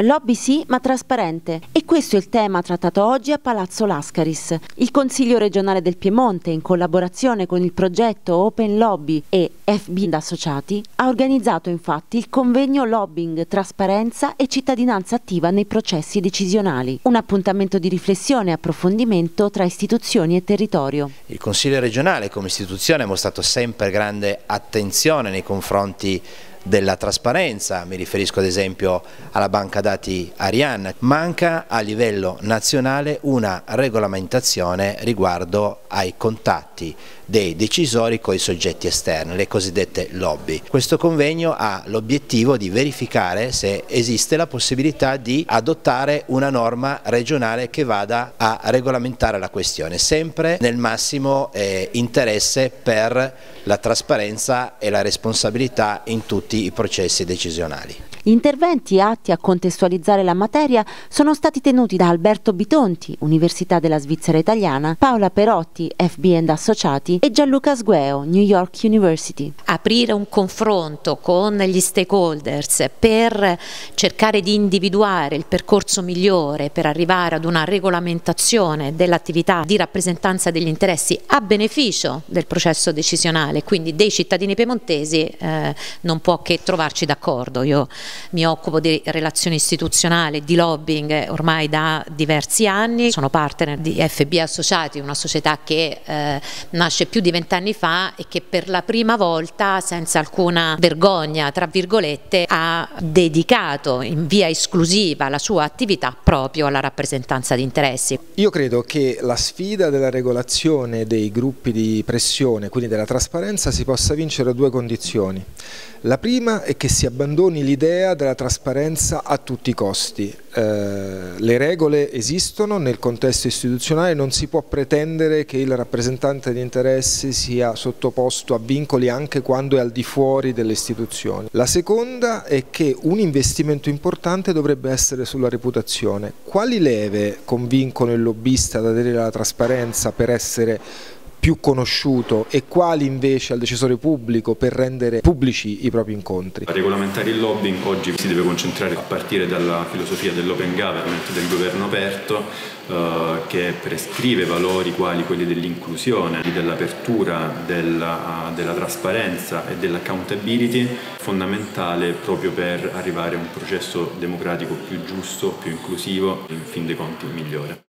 Lobby sì, ma trasparente. E questo è il tema trattato oggi a Palazzo Lascaris. Il Consiglio regionale del Piemonte, in collaborazione con il progetto Open Lobby e FB Associati, ha organizzato infatti il convegno Lobbying, Trasparenza e Cittadinanza attiva nei processi decisionali. Un appuntamento di riflessione e approfondimento tra istituzioni e territorio. Il Consiglio regionale come istituzione ha mostrato sempre grande attenzione nei confronti della trasparenza, mi riferisco ad esempio alla banca dati Ariane, manca a livello nazionale una regolamentazione riguardo ai contatti dei decisori con i soggetti esterni, le cosiddette lobby. Questo convegno ha l'obiettivo di verificare se esiste la possibilità di adottare una norma regionale che vada a regolamentare la questione, sempre nel massimo eh, interesse per la trasparenza e la responsabilità in tutti i processi decisionali. Gli interventi atti a contestualizzare la materia sono stati tenuti da Alberto Bitonti, Università della Svizzera Italiana, Paola Perotti, FB Associati e Gianluca Sgueo, New York University. Aprire un confronto con gli stakeholders per cercare di individuare il percorso migliore per arrivare ad una regolamentazione dell'attività di rappresentanza degli interessi a beneficio del processo decisionale, quindi dei cittadini piemontesi, eh, non può che trovarci d'accordo. Io mi occupo di relazioni istituzionali, di lobbying ormai da diversi anni, sono partner di FB Associati, una società che eh, nasce più di vent'anni fa e che per la prima volta senza alcuna vergogna tra virgolette ha dedicato in via esclusiva la sua attività proprio alla rappresentanza di interessi. Io credo che la sfida della regolazione dei gruppi di pressione, quindi della trasparenza, si possa vincere a due condizioni. La prima è che si abbandoni l'idea della trasparenza a tutti i costi. Eh, le regole esistono nel contesto istituzionale, non si può pretendere che il rappresentante di interessi sia sottoposto a vincoli anche quando è al di fuori delle istituzioni. La seconda è che un investimento importante dovrebbe essere sulla reputazione. Quali leve convincono il lobbista ad aderire alla trasparenza per essere più conosciuto e quali invece al decisore pubblico per rendere pubblici i propri incontri. A regolamentare il lobbying oggi si deve concentrare a partire dalla filosofia dell'open government, del governo aperto, eh, che prescrive valori quali quelli dell'inclusione, dell'apertura, della, della trasparenza e dell'accountability, fondamentale proprio per arrivare a un processo democratico più giusto, più inclusivo e in fin dei conti migliore.